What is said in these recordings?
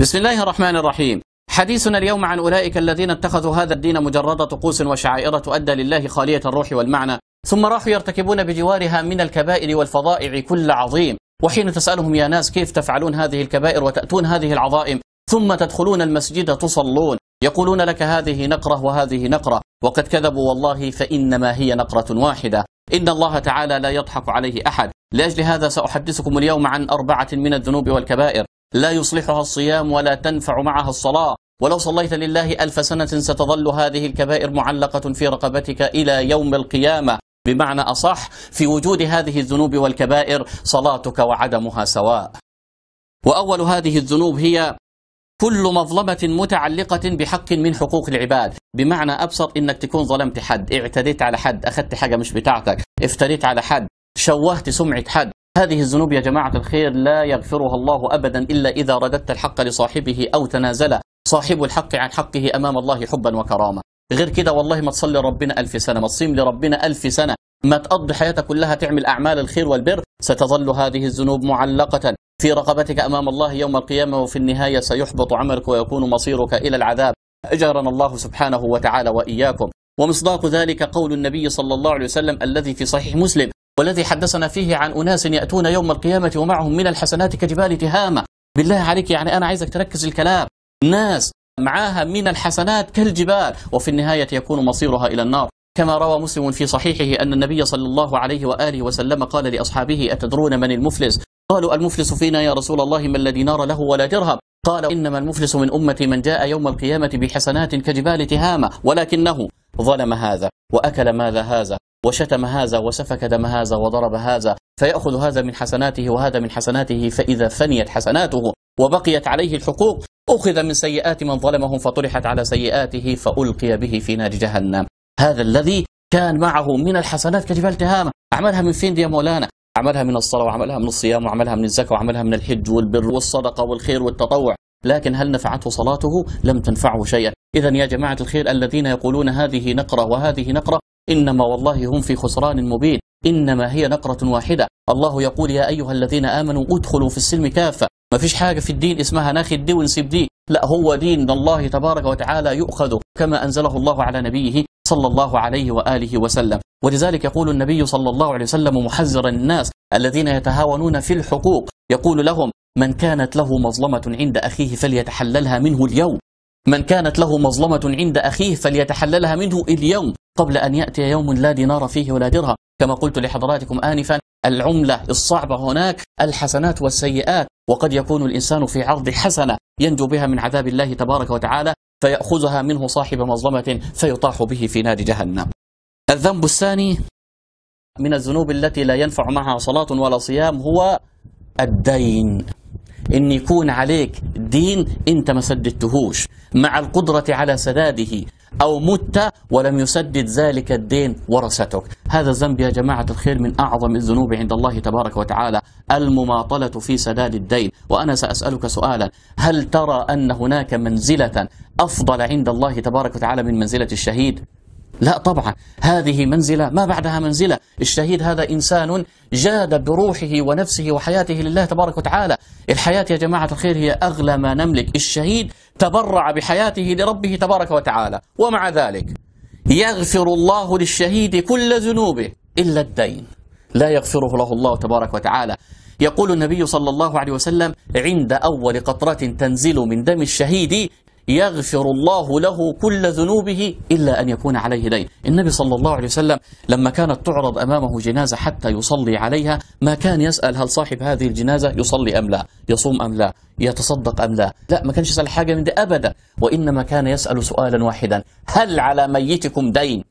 بسم الله الرحمن الرحيم. حديثنا اليوم عن أولئك الذين اتخذوا هذا الدين مجرد طقوس وشعائر تؤدى لله خالية الروح والمعنى ثم راحوا يرتكبون بجوارها من الكبائر والفظائع كل عظيم. وحين تسألهم يا ناس كيف تفعلون هذه الكبائر وتأتون هذه العظائم؟ ثم تدخلون المسجد تصلون. يقولون لك هذه نقرة وهذه نقرة. وقد كذبوا والله فإنما هي نقرة واحدة. إن الله تعالى لا يضحك عليه أحد. لأجل هذا سأحدثكم اليوم عن أربعة من الذنوب والكبائر. لا يصلحها الصيام ولا تنفع معها الصلاة. ولو صليت لله ألف سنة ستظل هذه الكبائر معلقة في رقبتك إلى يوم القيامة. بمعنى أصح في وجود هذه الذنوب والكبائر صلاتك وعدمها سواء. وأول هذه الذنوب هي كل مظلمة متعلقة بحق من حقوق العباد. بمعنى أبسط إنك تكون ظلمت حد. اعتديت على حد. أخذت حاجة مش بتاعتك. افتريت على حد. شوهت سمعة حد. هذه الذنوب يا جماعة الخير لا يغفرها الله أبدا إلا إذا رددت الحق لصاحبه أو تنازل صاحب الحق عن حقه أمام الله حبا وكرامة. غير كده والله ما تصلي ربنا ألف سنة ما تصيم لربنا ألف سنة ما تقضي حياتك كلها تعمل أعمال الخير والبر ستظل هذه الذنوب معلقة في رقبتك أمام الله يوم القيامة وفي النهاية سيحبط عملك ويكون مصيرك إلى العذاب. أجرنا الله سبحانه وتعالى وإياكم. ومصداق ذلك قول النبي صلى الله عليه وسلم الذي في صحيح مسلم والذي حدثنا فيه عن أناس يأتون يوم القيامة ومعهم من الحسنات كجبال تهامة. بالله عليك يعني أنا عايزك تركز الكلام. ناس معاها من الحسنات كالجبال. وفي النهاية يكون مصيرها إلى النار. كما روى مسلم في صحيحه أن النبي صلى الله عليه وآله وسلم قال لأصحابه أتدرون من المفلس؟ قالوا المفلس فينا يا رسول الله من الذي نار له ولا درهم؟ قال إنما المفلس من أمتي من جاء يوم القيامة بحسنات كجبال تهامة ولكنه ظلم هذا. وأكل ماذا هذا؟ وشتم هذا وسفك دم هذا وضرب هذا فيأخذ هذا من حسناته وهذا من حسناته فإذا فنيت حسناته وبقيت عليه الحقوق أخذ من سيئات من ظلمهم فطرحت على سيئاته فألقي به في نار جهنم هذا الذي كان معه من الحسنات كجبال تهامة عملها من فين يا مولانا عملها من الصلاة وعملها من الصيام وعملها من الزكاة وعملها من الحج والبر والصدقة والخير والتطوع لكن هل نفعته صلاته؟ لم تنفعه شيئا إذا يا جماعة الخير الذين يقولون هذه نقرة وهذه نقرة إنما والله هم في خسران مبين إنما هي نقرة واحدة. الله يقول يا أيها الذين آمنوا ادخلوا في السلم كافة. ما فيش حاجة في الدين اسمها ناخد دي ونسيب دي لا هو دين الله تبارك وتعالى يؤخذ كما أنزله الله على نبيه صلى الله عليه وآله وسلم. ولذلك يقول النبي صلى الله عليه وسلم محذرا الناس الذين يتهاونون في الحقوق يقول لهم من كانت له مظلمة عند أخيه فليتحللها منه اليوم. من كانت له مظلمة عند أخيه فليتحللها منه اليوم. قبل أن يأتي يوم لا دينار فيه ولا درهم. كما قلت لحضراتكم آنفا العملة الصعبة هناك الحسنات والسيئات وقد يكون الإنسان في عرض حسنة ينجو بها من عذاب الله تبارك وتعالى فيأخذها منه صاحب مظلمة فيطاح به في نار جهنم. الذنب الثاني من الذنوب التي لا ينفع معها صلاة ولا صيام هو الدين. ان يكون عليك دين انت ما سددتهوش مع القدرة على سداده أو مت ولم يسدد ذلك الدين ورثتك. هذا الذنب يا جماعة الخير من أعظم الذنوب عند الله تبارك وتعالى المماطلة في سداد الدين. وأنا سأسألك سؤالا هل ترى أن هناك منزلة أفضل عند الله تبارك وتعالى من منزلة الشهيد؟ لا طبعا. هذه منزلة ما بعدها منزلة. الشهيد هذا إنسان جاد بروحه ونفسه وحياته لله تبارك وتعالى. الحياة يا جماعة الخير هي أغلى ما نملك. الشهيد تبرع بحياته لربه تبارك وتعالى. ومع ذلك يغفر الله للشهيد كل ذنوبه إلا الدين. لا يغفره له الله تبارك وتعالى. يقول النبي صلى الله عليه وسلم عند أول قطرة تنزل من دم الشهيد يغفر الله له كل ذنوبه إلا أن يكون عليه دين. النبي صلى الله عليه وسلم لما كانت تعرض أمامه جنازة حتى يصلي عليها ما كان يسأل هل صاحب هذه الجنازة يصلي أم لا يصوم أم لا يتصدق أم لا. لا ما كانش يسأل حاجة من ده أبدا. وإنما كان يسأل سؤالا واحدا هل على ميتكم دين؟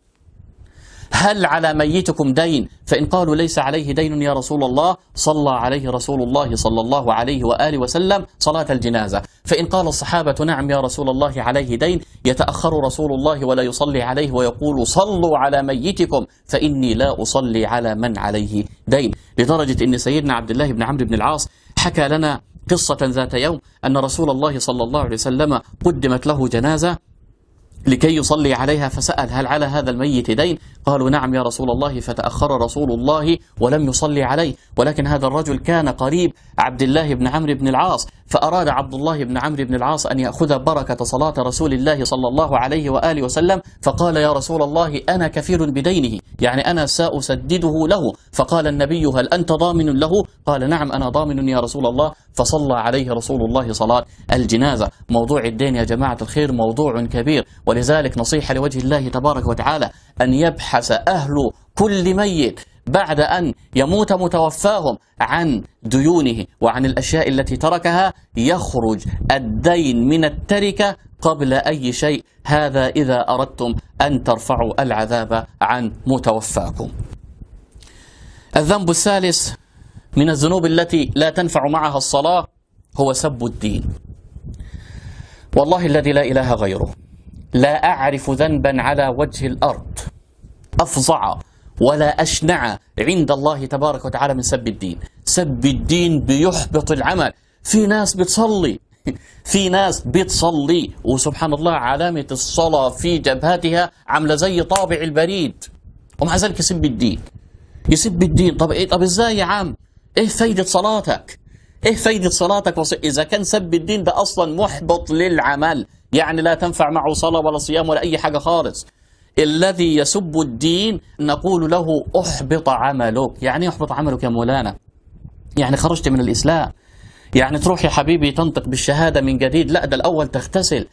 هل على ميتكم دين؟ فإن قالوا ليس عليه دين يا رسول الله صلى عليه رسول الله صلى الله عليه وآله وسلم صلاة الجنازة. فإن قال الصحابة نعم يا رسول الله عليه دين يتأخر رسول الله ولا يصلي عليه ويقول صلوا على ميتكم فإني لا أصلي على من عليه دين. لدرجة أن سيدنا عبد الله بن عمرو بن العاص حكى لنا قصة ذات يوم أن رسول الله صلى الله عليه وسلم قدمت له جنازة لكي يصلي عليها فسأل هل على هذا الميت دين؟ قالوا نعم يا رسول الله فتأخر رسول الله ولم يصلي عليه. ولكن هذا الرجل كان قريب عبد الله بن عمرو بن العاص فأراد عبد الله بن عمرو بن العاص أن يأخذ بركة صلاة رسول الله صلى الله عليه وآله وسلم فقال يا رسول الله أنا كفير بدينه يعني أنا سأسدده له. فقال النبي هل أنت ضامن له؟ قال نعم أنا ضامن يا رسول الله. فصلى عليه رسول الله صلاة الجنازة. موضوع الدين يا جماعة الخير موضوع كبير ولذلك نصيحة لوجه الله تبارك وتعالى أن يبحث أهل كل ميت بعد أن يموت متوفاهم عن ديونه وعن الأشياء التي تركها يخرج الدين من التركة قبل أي شيء. هذا إذا أردتم أن ترفعوا العذاب عن متوفاكم. الذنب الثالث من الذنوب التي لا تنفع معها الصلاة هو سب الدين. والله الذي لا إله غيره. لا أعرف ذنبا على وجه الأرض. أفظع ولا أشنع عند الله تبارك وتعالى من سب الدين. سب الدين بيحبط العمل. في ناس بتصلي. في ناس بتصلي. وسبحان الله علامة الصلاة في جبهتها عاملة زي طابع البريد. ومع ذلك يسب الدين. يسب الدين. طب إيه طب إزاي يا عم؟ إيه فايدة صلاتك؟ إيه فايدة صلاتك؟ وص... إذا كان سب الدين ده أصلا محبط للعمل. يعني لا تنفع معه صلاة ولا صيام ولا أي حاجة خالص. الذي يسب الدين نقول له أحبط عملك. يعني إيه أحبط عملك يا مولانا؟ يعني خرجت من الإسلام. يعني تروح يا حبيبي تنطق بالشهادة من جديد. لا ده الأول تغتسل.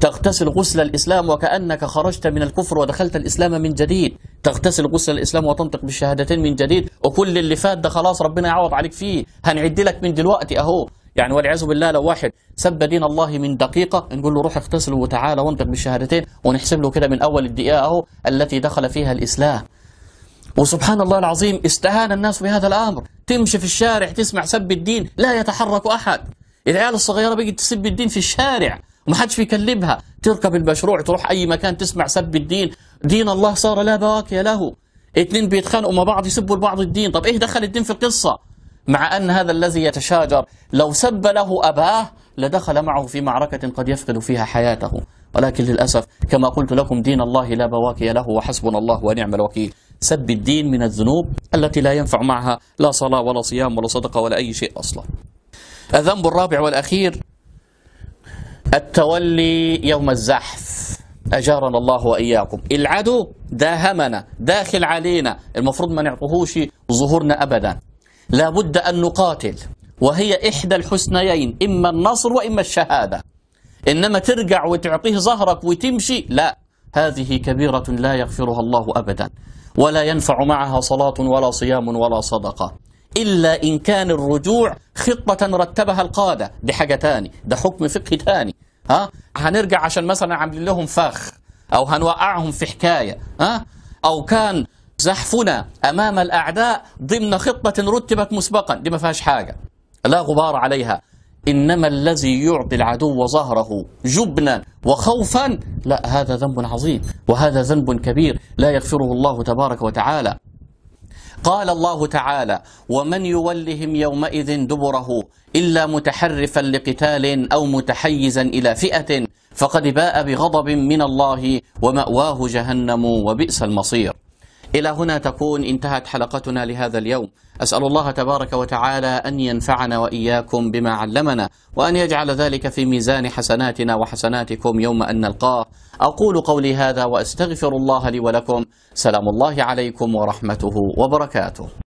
تغتسل غسل الإسلام وكأنك خرجت من الكفر ودخلت الإسلام من جديد. تغتسل غسل الإسلام وتنطق بالشهادتين من جديد. وكل اللي فات ده خلاص ربنا يعوض عليك فيه. هنعد لك من دلوقتي أهو. يعني والعياذ بالله لو واحد سب دين الله من دقيقة نقول له روح اغتسل وتعالى وانطق بالشهادتين ونحسب له كده من أول الدقيقة أهو التي دخل فيها الإسلام. وسبحان الله العظيم استهان الناس بهذا الأمر. تمشي في الشارع تسمع سب الدين لا يتحرك أحد. العيال الصغيرة بقت تسب الدين في الشارع. وما حدش بيكلمها. تركب المشروع تروح أي مكان تسمع سب الدين. دين الله صار لا بواكي له. اتنين بيتخانقوا مع بعض يسبوا لبعض الدين. طب إيه دخل الدين في القصة؟ مع أن هذا الذي يتشاجر لو سب له أباه لدخل معه في معركة قد يفقد فيها حياته. ولكن للأسف كما قلت لكم دين الله لا بواكي له وحسبنا الله ونعم الوكيل. سب الدين من الذنوب التي لا ينفع معها لا صلاة ولا صيام ولا صدقة ولا أي شيء أصلا. الذنب الرابع والأخير التولي يوم الزحف. أجارنا الله وإياكم. العدو داهمنا داخل علينا. المفروض ما نعطوهوش ظهورنا أبدا. لابد أن نقاتل. وهي إحدى الحسنيين إما النصر وإما الشهادة. إنما ترجع وتعطيه ظهرك وتمشي لا. هذه كبيرة لا يغفرها الله أبدا. ولا ينفع معها صلاة ولا صيام ولا صدقة. إلا إن كان الرجوع خطة رتبها القادة. دي حاجة تاني. ده حكم فقهي تاني. ها؟ هنرجع عشان مثلا عاملين لهم فخ أو هنوقعهم في حكاية ها؟ أو كان زحفنا أمام الأعداء ضمن خطة رتبت مسبقا دي ما فيهاش حاجة. لا غبار عليها. إنما الذي يعطي العدو ظهره جبنا وخوفا لا هذا ذنب عظيم وهذا ذنب كبير. لا يغفره الله تبارك وتعالى. قال الله تعالى ومن يولهم يومئذ دبره إلا متحرفا لقتال أو متحيزا إلى فئة فقد باء بغضب من الله ومأواه جهنم وبئس المصير. إلى هنا تكون انتهت حلقتنا لهذا اليوم. أسأل الله تبارك وتعالى أن ينفعنا وإياكم بما علمنا وأن يجعل ذلك في ميزان حسناتنا وحسناتكم يوم أن نلقاه. أقول قولي هذا وأستغفر الله لي ولكم. سلام الله عليكم ورحمته وبركاته.